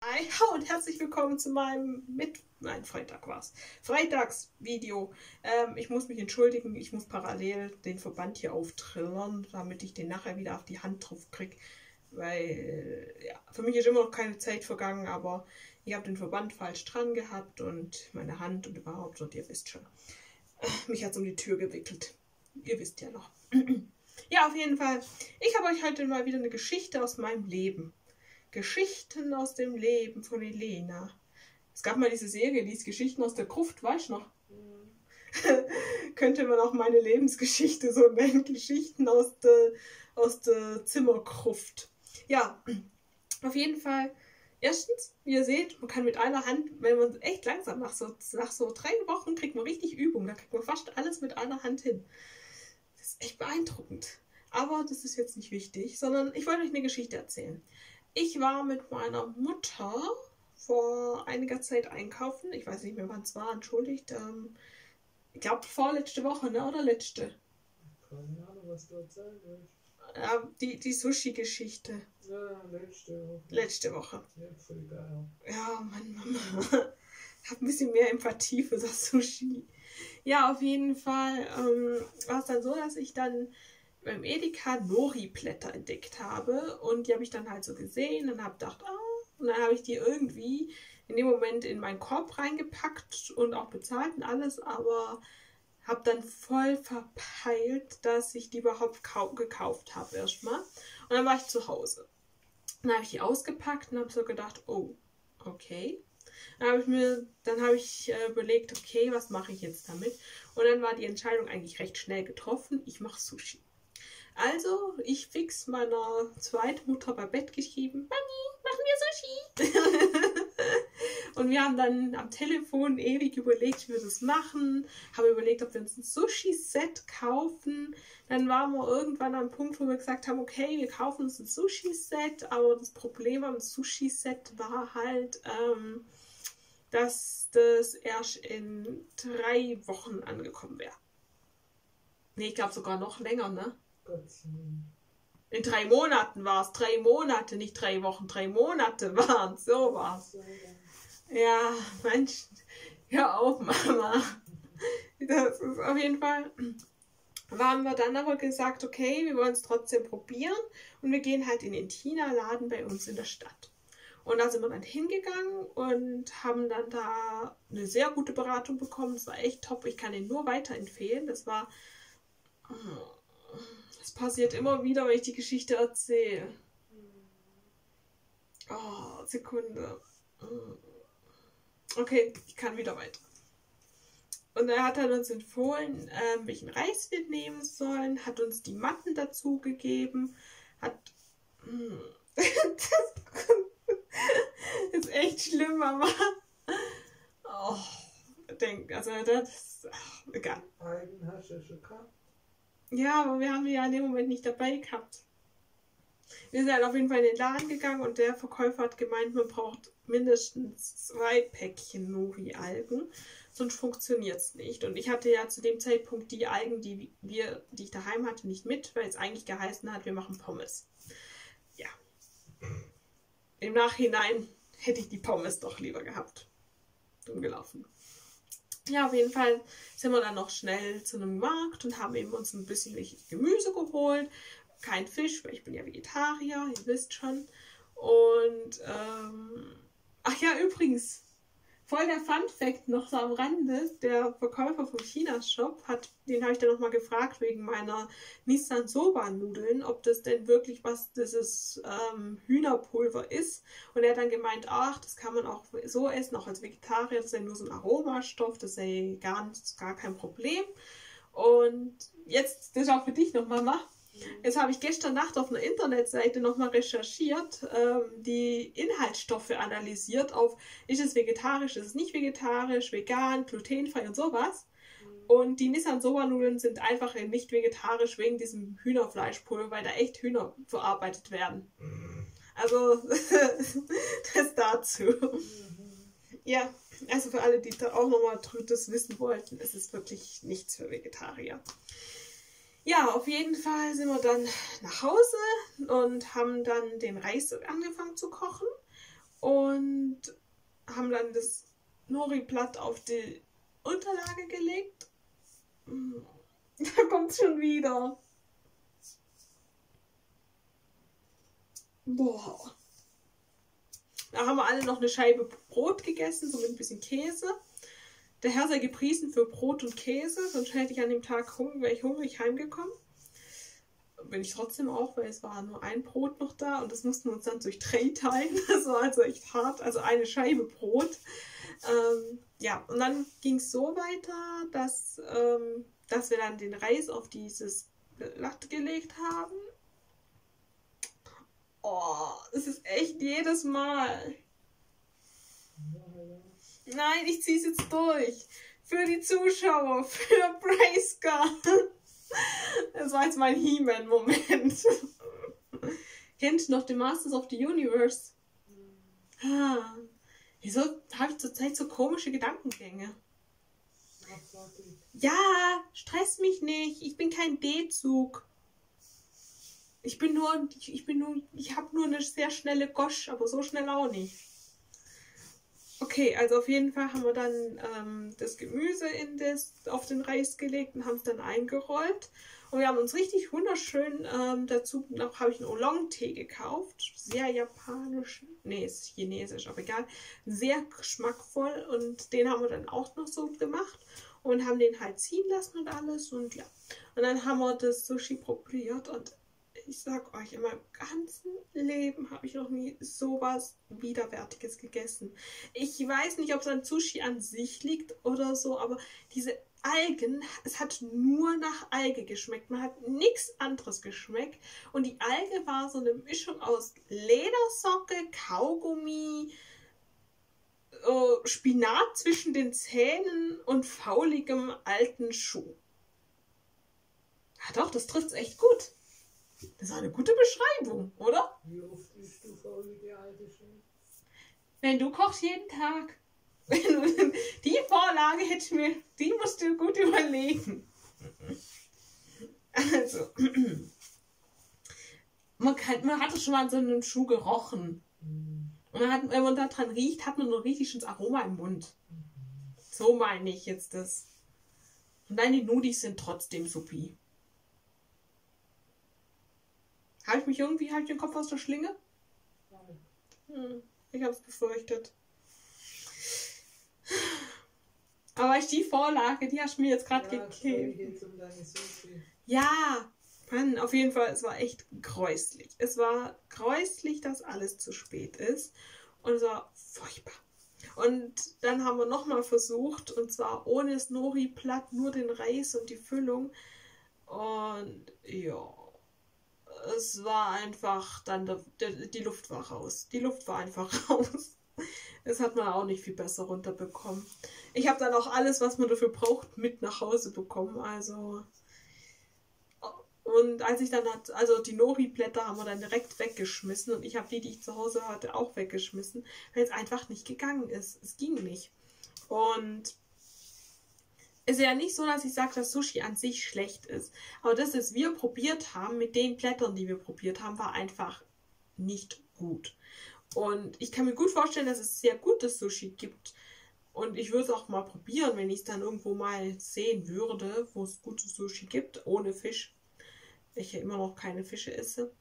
Hi und herzlich willkommen zu meinem mit nein Freitag war's Freitagsvideo. Ähm, ich muss mich entschuldigen, ich muss parallel den Verband hier auftrillern, damit ich den nachher wieder auf die Hand drauf krieg, weil ja für mich ist immer noch keine Zeit vergangen, aber ich habe den Verband falsch dran gehabt und meine Hand und überhaupt und ihr wisst schon, mich hat's um die Tür gewickelt. Ihr wisst ja noch. ja, auf jeden Fall. Ich habe euch heute mal wieder eine Geschichte aus meinem Leben Geschichten aus dem Leben von Elena. Es gab mal diese Serie, die ist Geschichten aus der Gruft, weißt du noch? Mhm. Könnte man auch meine Lebensgeschichte so nennen, Geschichten aus der, aus der Zimmergruft. Ja, auf jeden Fall. Erstens, wie ihr seht, man kann mit einer Hand, wenn man echt langsam nach so, nach so drei Wochen kriegt man richtig Übung, da kriegt man fast alles mit einer Hand hin. Das ist echt beeindruckend. Aber das ist jetzt nicht wichtig, sondern ich wollte euch eine Geschichte erzählen. Ich war mit meiner Mutter vor einiger Zeit einkaufen. Ich weiß nicht mehr, wann es war, entschuldigt. Ähm, ich glaube, vorletzte Woche, ne? oder letzte? Keine Ahnung, was du erzählt hast. Ja, die, die Sushi-Geschichte. Ja, letzte Woche. Letzte Woche. Ja, voll geil. Ja, Mann, Mama. Ich habe ein bisschen mehr Empathie für das Sushi. Ja, auf jeden Fall ähm, war es dann so, dass ich dann beim Edeka Nori-Blätter entdeckt habe. Und die habe ich dann halt so gesehen und habe gedacht, ah, und dann habe ich die irgendwie in dem Moment in meinen Korb reingepackt und auch bezahlt und alles, aber habe dann voll verpeilt, dass ich die überhaupt gekauft habe erstmal. Und dann war ich zu Hause. Dann habe ich die ausgepackt und habe so gedacht, oh, okay. Dann habe ich mir, dann habe ich äh, überlegt, okay, was mache ich jetzt damit? Und dann war die Entscheidung eigentlich recht schnell getroffen. Ich mache Sushi. Also, ich fix meiner Zweitmutter bei Bett geschrieben, Mami, machen wir Sushi. und wir haben dann am Telefon ewig überlegt, wie wir das machen. Haben überlegt, ob wir uns ein Sushi-Set kaufen. Dann waren wir irgendwann am Punkt, wo wir gesagt haben, okay, wir kaufen uns ein Sushi-Set. Aber das Problem am Sushi-Set war halt, ähm, dass das erst in drei Wochen angekommen wäre. Nee, ich glaube sogar noch länger, ne? In drei Monaten war es. Drei Monate, nicht drei Wochen, drei Monate waren es. So war es. Ja, Mensch, hör auf, Mama. Das ist auf jeden Fall. Haben wir dann aber gesagt, okay, wir wollen es trotzdem probieren und wir gehen halt in den Tina-Laden bei uns in der Stadt. Und da sind wir dann hingegangen und haben dann da eine sehr gute Beratung bekommen. Das war echt top. Ich kann ihn nur weiterempfehlen. Das war das passiert immer wieder, wenn ich die Geschichte erzähle. Oh, Sekunde. Okay, ich kann wieder weiter. Und er hat dann uns empfohlen, äh, welchen Reis wir nehmen sollen, hat uns die Matten dazu gegeben, hat. Hm, das ist echt schlimm, aber. Oh, denk, also das ach, egal. Eigen hast du schon gehabt? Ja, aber wir haben die ja in dem Moment nicht dabei gehabt. Wir sind halt auf jeden Fall in den Laden gegangen und der Verkäufer hat gemeint, man braucht mindestens zwei Päckchen Nori-Algen, sonst funktioniert es nicht. Und ich hatte ja zu dem Zeitpunkt die Algen, die wir, die ich daheim hatte, nicht mit, weil es eigentlich geheißen hat, wir machen Pommes. Ja. Im Nachhinein hätte ich die Pommes doch lieber gehabt. Dumm gelaufen. Ja, auf jeden Fall sind wir dann noch schnell zu einem Markt und haben eben uns ein bisschen Gemüse geholt. Kein Fisch, weil ich bin ja Vegetarier, ihr wisst schon. Und, ähm, ach ja, übrigens, Voll der Fun Fact noch so am Rande. Der Verkäufer vom China-Shop hat, den habe ich dann nochmal gefragt wegen meiner Nissan Soba-Nudeln, ob das denn wirklich was dieses ähm, Hühnerpulver ist. Und er hat dann gemeint, ach, das kann man auch so essen, auch als Vegetarier, das ist ja nur so ein Aromastoff, das sei gar, nicht, gar kein Problem. Und jetzt, das ist auch für dich noch, Mama. Jetzt habe ich gestern Nacht auf einer Internetseite nochmal recherchiert, ähm, die Inhaltsstoffe analysiert auf, ist es vegetarisch, ist es nicht vegetarisch, vegan, glutenfrei und sowas. Und die Nissan Soba Nudeln sind einfach nicht vegetarisch wegen diesem Hühnerfleischpulver, weil da echt Hühner verarbeitet werden. Also, das dazu. Ja, also für alle, die da auch nochmal das wissen wollten, ist es wirklich nichts für Vegetarier. Ja, auf jeden Fall sind wir dann nach Hause und haben dann den Reis angefangen zu kochen. Und haben dann das Nori-Blatt auf die Unterlage gelegt. Da kommt schon wieder. Boah. Da haben wir alle noch eine Scheibe Brot gegessen, so mit ein bisschen Käse. Der Herr sei gepriesen für Brot und Käse, sonst hätte ich an dem Tag Hunger, wäre ich hungrig heimgekommen. Bin ich trotzdem auch, weil es war nur ein Brot noch da und das mussten wir uns dann durch drei teilen. Das war also echt hart, also eine Scheibe Brot. Ähm, ja, und dann ging es so weiter, dass, ähm, dass wir dann den Reis auf dieses Blatt gelegt haben. Oh, es ist echt jedes Mal. Ja, ja. Nein, ich zieh's jetzt durch. Für die Zuschauer, für Braiska. Das war jetzt mein He-Man-Moment. Kennt noch den Masters of the Universe? Ah, wieso habe ich zurzeit so komische Gedankengänge? Ja, stress mich nicht. Ich bin kein D-Zug. Ich bin nur, ich bin nur, ich habe nur eine sehr schnelle Gosch, aber so schnell auch nicht. Okay, also auf jeden Fall haben wir dann ähm, das Gemüse in das, auf den Reis gelegt und haben es dann eingerollt. Und wir haben uns richtig wunderschön ähm, dazu noch habe ich einen Oolong-Tee gekauft. Sehr japanisch. Nee, ist chinesisch, aber egal. Sehr geschmackvoll und den haben wir dann auch noch so gemacht und haben den halt ziehen lassen und alles und ja. Und dann haben wir das Sushi probiert und ich sag euch, in meinem ganzen Leben habe ich noch nie sowas Widerwärtiges gegessen. Ich weiß nicht, ob es an Sushi an sich liegt oder so, aber diese Algen, es hat nur nach Alge geschmeckt. Man hat nichts anderes geschmeckt. Und die Alge war so eine Mischung aus Ledersocke, Kaugummi, äh, Spinat zwischen den Zähnen und fauligem alten Schuh. Ja doch, das trifft echt gut. Das war eine gute Beschreibung, oder? Wie oft isst du faulige alte Schuhe? Wenn du kochst jeden Tag. Die Vorlage hätte ich mir, die musst du gut überlegen. Also, man, kann, man hatte schon mal an so einem Schuh gerochen. Und man hat, wenn man da dran riecht, hat man nur richtig schönes Aroma im Mund. So meine ich jetzt das. Und nein, die Nudis sind trotzdem supi. Habe ich mich irgendwie, habe ich den Kopf aus der Schlinge? Hm, ich habe es befürchtet. Aber ich die Vorlage, die hast du mir jetzt gerade Ja, gegeben. Ja, Mann, auf jeden Fall, es war echt gräuslich. Es war gräuslich, dass alles zu spät ist. Und es war furchtbar. Und dann haben wir nochmal versucht, und zwar ohne das Nori-Blatt, nur den Reis und die Füllung. Und ja, es war einfach dann, der, der, die Luft war raus. Die Luft war einfach raus. Das hat man auch nicht viel besser runterbekommen. Ich habe dann auch alles, was man dafür braucht, mit nach Hause bekommen. Also. Und als ich dann hat, also die Nori-Blätter haben wir dann direkt weggeschmissen und ich habe die, die ich zu Hause hatte, auch weggeschmissen, weil es einfach nicht gegangen ist. Es ging nicht. Und es ist ja nicht so, dass ich sage, dass Sushi an sich schlecht ist. Aber das, was wir probiert haben, mit den Blättern, die wir probiert haben, war einfach nicht gut. Und ich kann mir gut vorstellen, dass es sehr gutes Sushi gibt. Und ich würde es auch mal probieren, wenn ich es dann irgendwo mal sehen würde, wo es gutes Sushi gibt, ohne Fisch. Ich ja immer noch keine Fische esse,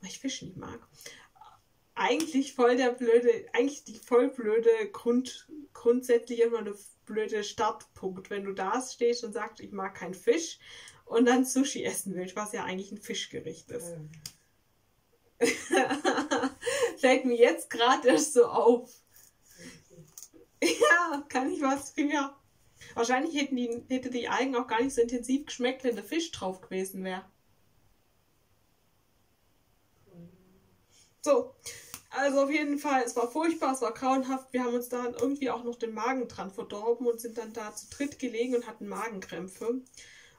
weil ich Fisch nicht mag. Eigentlich voll der blöde, eigentlich die voll blöde Grund, grundsätzlich immer eine blöde Startpunkt, wenn du da stehst und sagst, ich mag keinen Fisch und dann Sushi essen willst, was ja eigentlich ein Fischgericht ist. Ähm, Fällt mir jetzt gerade erst so auf. Ja, kann ich was für. Wahrscheinlich hätten die, hätte die Algen auch gar nicht so intensiv geschmeckt, wenn der Fisch drauf gewesen wäre. So, also auf jeden Fall, es war furchtbar, es war grauenhaft. Wir haben uns dann irgendwie auch noch den Magen dran verdorben und sind dann da zu dritt gelegen und hatten Magenkrämpfe.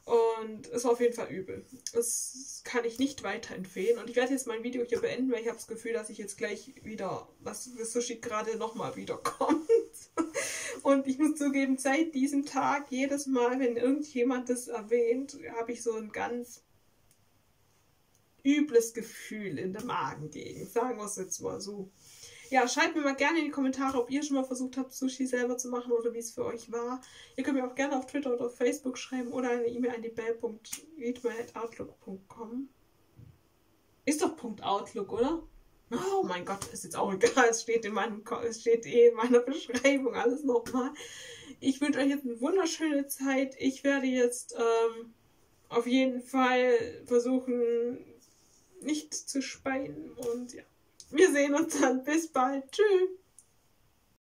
Und es war auf jeden Fall übel. Das kann ich nicht weiterempfehlen. Und ich werde jetzt mein Video hier beenden, weil ich habe das Gefühl, dass ich jetzt gleich wieder, was das Sushi gerade nochmal wiederkommt. Und ich muss zugeben, seit diesem Tag, jedes Mal, wenn irgendjemand das erwähnt, habe ich so ein ganz übles Gefühl in der Magengegend. Sagen wir es jetzt mal so. ja, schreibt mir mal gerne in die Kommentare, ob ihr schon mal versucht habt, Sushi selber zu machen oder wie es für euch war. Ihr könnt mir auch gerne auf Twitter oder auf Facebook schreiben oder eine E-Mail an die bell.eatmail.outlook.com. Ist doch Punkt Outlook, oder? Oh mein Gott, ist jetzt auch egal. Es steht, in meinem, es steht eh in meiner Beschreibung alles nochmal. Ich wünsche euch jetzt eine wunderschöne Zeit. Ich werde jetzt ähm, auf jeden Fall versuchen, nicht zu speien. Und ja, wir sehen uns dann. Bis bald. Tschüss.